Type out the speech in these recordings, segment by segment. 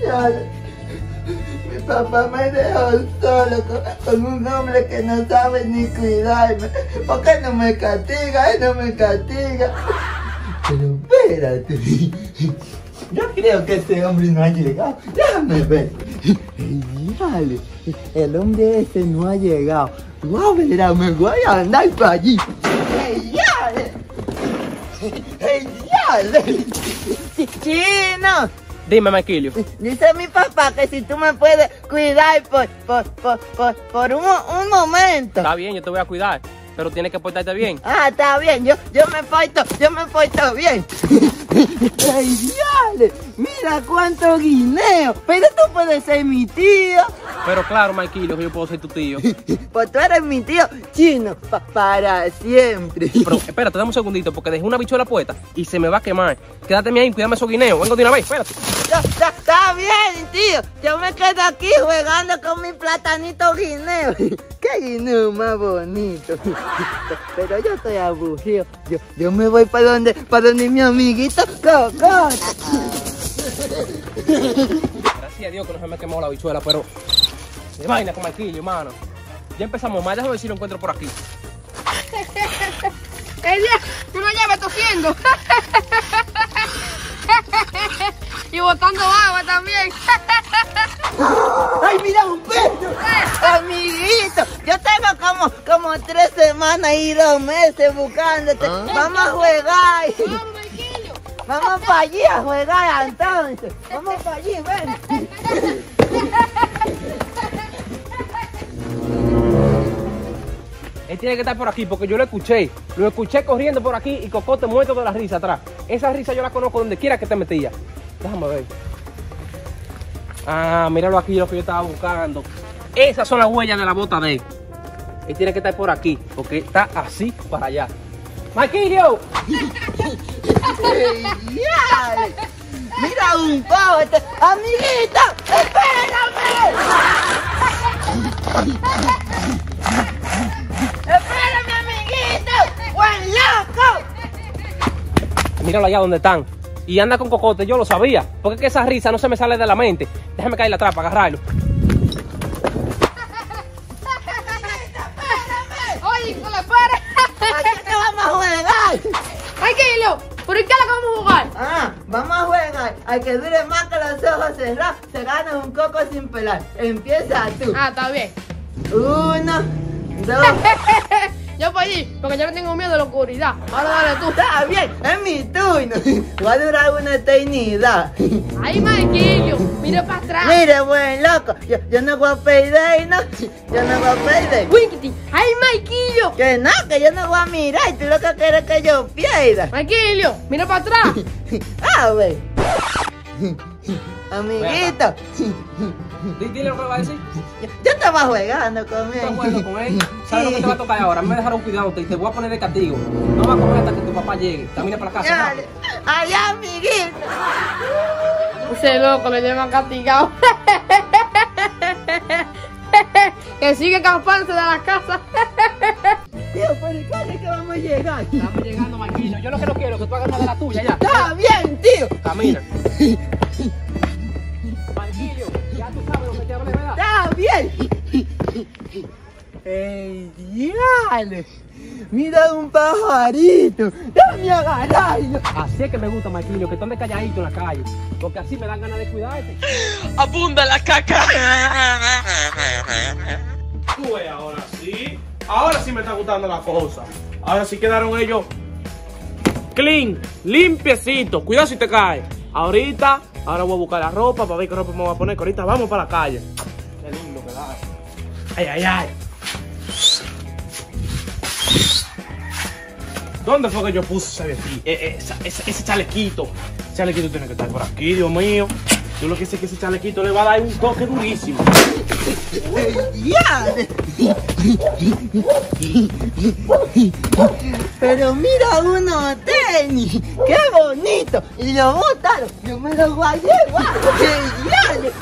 Ya, Mi papá me dejó solo con, con un hombre que no sabe ni cuidarme. ¿Por qué no me castiga? Él no me castiga. Pero espérate. Yo creo que ese hombre no ha llegado. Déjame ver. Dale, el hombre ese no ha llegado. Guau, verá, me voy a andar para allí. ¡Ey, dale! ¡Ey, dale! ¡Chino! Dime, Maquilio. Dice mi papá que si tú me puedes cuidar por, por, por, por, por un, un momento. Está bien, yo te voy a cuidar, pero tienes que portarte bien. Ah, está bien, yo, yo me porto, yo me porto bien. ¡Ay, diale! Mira cuánto guineo. Pero tú puedes ser mi tío. Pero claro, Maquilio, que yo puedo ser tu tío. Pues tú eres mi tío chino pa- para siempre. Pero espérate, dame un segundito, porque dejé una bichuela puesta y se me va a quemar. Quédate ahí, cuídame esos guineos. Vengo de una vez, espérate. Ya, ya, Está bien, tío. Yo me quedo aquí jugando con mi platanito guineo. Qué guineo más bonito. Pero yo estoy aburrido. Yo, yo me voy para donde, para donde mi amiguito Coco. Gracias a Dios que no se me quemó la bichuela, pero. De vaina con Maquilio, hermano. Ya empezamos mal, déjame ver si lo encuentro por aquí. Ella, tú no llevas tosiendo. Y botando agua también. ¡Ay, mira un perro! Amiguito, yo tengo como, como tres semanas y dos meses buscándote. Vamos a jugar. Vamos para allí a jugar entonces. Vamos para allí, ven. Él tiene que estar por aquí porque yo lo escuché. Lo escuché corriendo por aquí y Cocote muerto de la risa atrás. Esa risa yo la conozco donde quiera que te metía. Déjame ver. Ah, míralo aquí lo que yo estaba buscando. Esas son las huellas de la bota de él. Él tiene que estar por aquí porque está así para allá. Ya. Mira un pavo este. Amiguito, espérame. Espérame, amiguito. Buen loco. Míralo allá donde están. Y anda con Cocote, yo lo sabía. Porque es que esa risa no se me sale de la mente. Déjame caerle atrás para agarrarlo. Oye, no le pares. Aquí te vamos a jugar. Marquillo, ¿por qué la vamos a jugar? Ah, vamos a jugar. Al que dure más que los ojos cerrados, se gana un coco sin pelar. Empieza tú. Ah, está bien. Uno, dos. Yo por allí, porque yo no tengo miedo de la oscuridad. Ahora dale tú. Está bien, es mi turno. Va a durar una eternidad. Ahí, Marquillo, mira para atrás. Mire, buen loco, yo, yo no voy a perder, ¿no? Yo no voy a perder. Wikiti, ahí, Marquillo. Que no, que yo no voy a mirar, tú lo que quieres es que yo pierda. Marquillo, mira para atrás. A ver. Amiguito, Di- Dile lo que va a decir. estaba jugando con Estás él. jugando con él. ¿Sabes lo que te va a tocar ahora? Me dejaron cuidándote y te voy a poner de castigo. No vas a comer hasta que tu papá llegue. Camina para la casa. Dale. Allá, amiguito. Ese loco le llevan castigado. que sigue escapándose de la casa. Tío, por el calle que vamos a llegar. Estamos llegando, Marquillo. Yo lo que no quiero es que tú hagas una de la tuya ya. Está bien, tío. Camina. Marquillo, ya tú sabes lo que te hablé, ¿verdad? Está bien. ¡Ey, diale! Mira un pajarito. Dame a agarrarlo. Así es que me gusta, Marquillo, que tú andes calladito en la calle. Porque así me dan ganas de cuidarte. abunda la caca. Tú ahora sí. Ahora sí me está gustando la cosa. Ahora sí quedaron ellos clean, limpiecitos. Cuidado si te caes. Ahorita, ahora voy a buscar la ropa para ver qué ropa me voy a poner. Que ahorita vamos para la calle. Qué lindo que da. Ay, ay, ay. ¿Dónde fue que yo puse ese vestido? Eh, eh, ese, ese chalequito. Ese chalequito tiene que estar por aquí, Dios mío. Yo lo que sé que ese chalequito le va a dar un toque durísimo. Pero mira unos tenis. ¡Qué bonito! Y lo botaron. Yo me lo llevar. ¡Diale!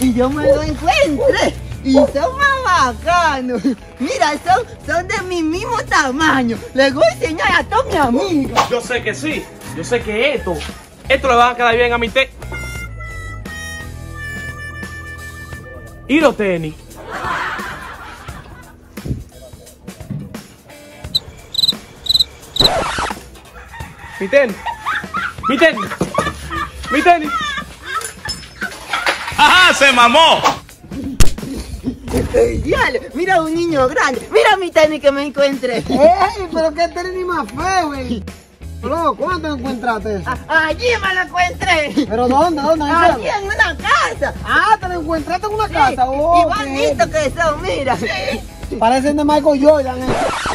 Y yo me lo encuentré. Y son más bacanos. Mira, son, son de mi mismo tamaño. Les voy a enseñar a todos mis amigos. Yo sé que sí. Yo sé que esto, esto le va a quedar bien a mi té. ¿Y los tenis? Mi tenis. Mi tenis. Mi tenis. ¡Ajá! ¡Se mamó! Mira un niño grande. Mira mi tenis que me encontré. ¡Ey! ¿Pero qué tenis más feo, güey? Loco, ¿cuándo encontraste eso? A- Allí me lo encontré. ¿Pero dónde? ¿Dónde? Allí en una casa. Ah, te lo encontraste en una Sí, casa. Oh, y bonitos que son, mira. Parecen de Michael Jordan. eh.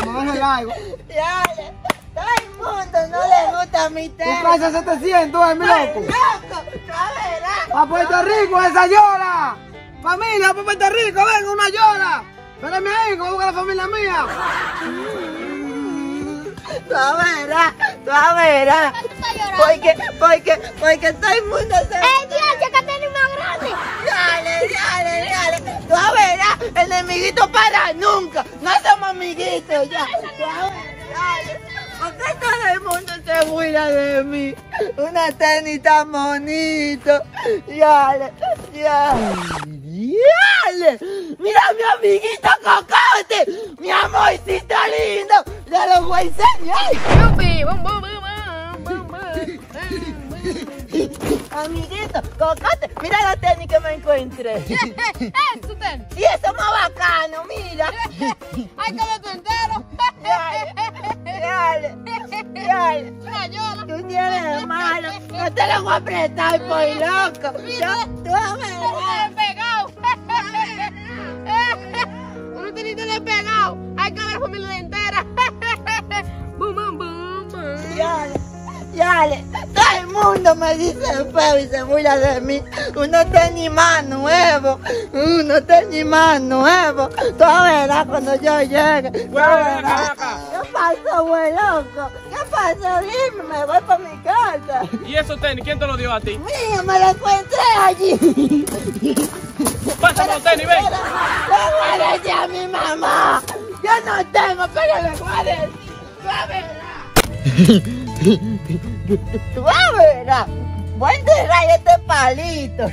Como ese largo. Dale, todo el mundo no le gusta mi Tu tenis. casa 700, eh, mi loco. loco, ya verás. ¡A Puerto Rico, esa llora! ¡Familia, para Puerto Rico, venga, una llora! Espérame ahí, que busca la familia mía. Tú verás, tú verás. Porque, porque, porque todo el mundo se... ¡Eh, tía, que tenis más grande! Dale, dale, dale. Tú verás, enemiguito para nunca. No somos amiguitos ya. Tú verás. ¿Por qué todo el mundo se burla de mí? Una tenis tan bonito. Dale, dale. Dale. Mira mi amiguito Cocote. Mi amorcito lindo. Ya lo voy a enseñar. ¡Yupi! ¡Bum, bum, bum, bum! Amiguito, Cocote. Mira la tenis que me encontré. ¡Eh, su tenis! Y eso más bacano, mira. ¡Hay que ver tu entero! Dale, dale, dale. Tú tienes malo, no te lo voy a apretar por loco. Yo, tú a la familia entera! ¡Bum, bum, bum, dale. Todo el mundo me dice feo y se burla de mí. Uno tenis más nuevo, uno tenis más nuevo. Tú verás cuando yo llegue. ¿Qué pasó, güey, loco? ¿Qué pasó? Dime, me voy para mi casa. ¿Y esos tenis? ¿Quién te los dio a ti? Mío, me lo encontré allí. Pásame los tenis, ven. Le voy a decir a mi mamá. Yo no tengo, pero le voy a decir. Tú. Tú a verás. Voy a enterrar este palito.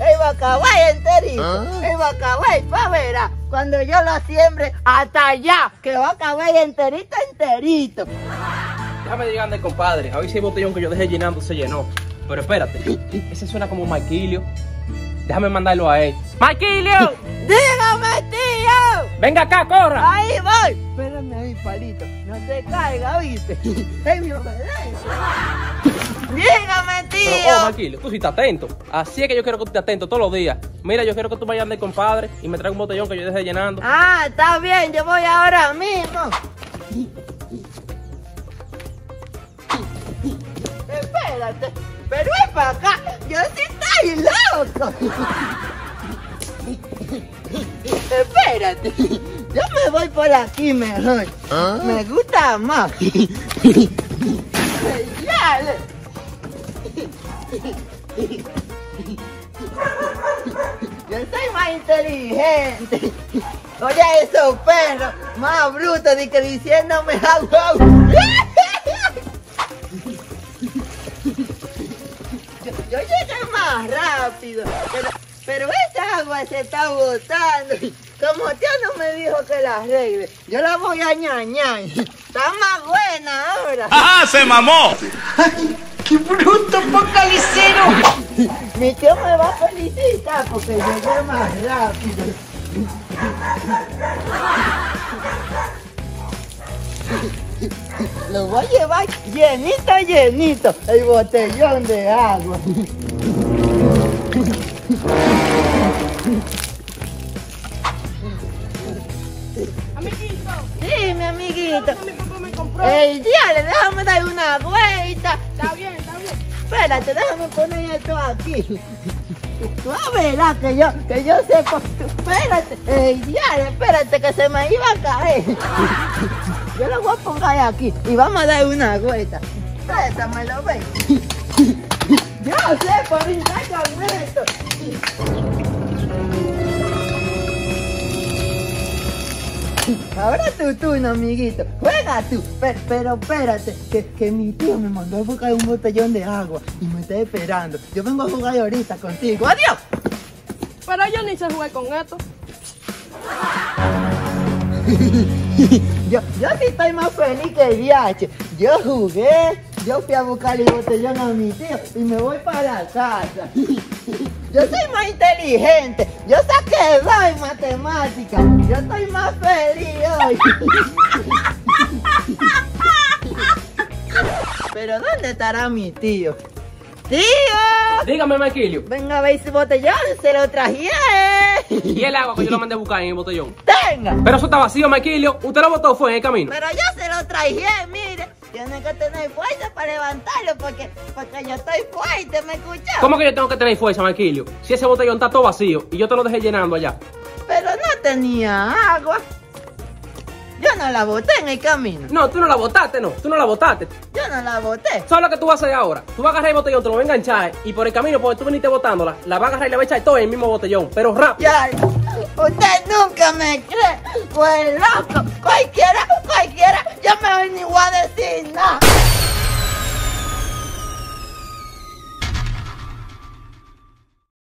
El bacaguay enterito. El bacaguay, tú a verás. Cuando yo lo siembre hasta allá, que va a acabar enterito, enterito. Déjame llegar de compadre. A ver si el botellón que yo dejé llenando se llenó. Pero espérate, ese suena como Maquilio. Déjame mandarlo a él. ¡Maquilio! Dígame, tío. ¡Venga acá, corra! Ahí voy. Espérame ahí, palito. No te caiga, ¿viste? Es mi. Dígame, Pero, oh, tío. Maquilio, tú sí estás atento. Así es que yo quiero que tú estés atento todos los días. Mira, yo quiero que tú vayas de compadre y me traigas un botellón que yo dejé llenando. Ah, está bien, yo voy ahora mismo. Espérate, pero es para acá. Yo sí estoy loco. Espérate, yo me voy por aquí mejor. Me gusta más. Dale. Yo soy más inteligente. Oye, esos perros más brutos de que diciéndome au. Yo, yo llegué más rápido, pero, pero esa agua se está botando. Como tío no me dijo que la arregle, yo la voy a ñañar. Está más buena ahora. ¡Ajá! ¡Se mamó! ¡Qué bruto, focalicero! Mi tío me va a felicitar porque llegué más rápido. Lo voy a llevar llenito, llenito, el botellón de agua. Sí, mi amiguito. Ey, diale, déjame dar una vuelta. Está bien, está bien. Espérate, déjame poner esto aquí. Tú verás que yo, que yo co- Espérate, ey, diale, espérate que se me iba a caer. Yo lo voy a poner aquí y vamos a dar una vuelta. Préstamelo, ven. Yo sé por con esto. Ahora tu turno, amiguito. Juega tú. Pero, pero espérate, que, que mi tío me mandó a buscar un botellón de agua y me está esperando. Yo vengo a jugar ahorita contigo. ¡Adiós! Pero yo ni sé jugar con esto. Yo, yo sí estoy más feliz que el viaje. Yo jugué, yo fui a buscar el botellón a mi tío y me voy para la casa. Yo soy más inteligente, yo saqué dos en matemáticas. Yo estoy más feliz hoy. Pero ¿dónde estará mi tío? ¡Tío! Dígame, Maquilio. Venga a ver ese botellón, se lo traje. ¿Y el agua que yo lo mandé a buscar en el botellón? Tenga. Pero eso está vacío, Maquilio. Usted lo botó, fue en el camino. Pero yo se lo traje, mire. Tiene que tener fuerza para levantarlo porque, porque yo estoy fuerte, ¿me escuchó? ¿Cómo que yo tengo que tener fuerza, Maquilio? Si ese botellón está todo vacío y yo te lo dejé llenando allá. Pero no tenía agua. Yo no la boté en el camino. No, tú no la botaste, no. Tú no la botaste. Yo no la boté. ¿Sabes lo que tú vas a hacer ahora? Tú vas a agarrar el botellón, te lo vas a enganchar y por el camino, porque tú viniste botándola, la vas a agarrar y la vas a echar todo en el mismo botellón. Pero rápido. Ya, usted nunca me cree. Pues loco, cualquiera, cualquiera, yo me voy ni voy a decir nada.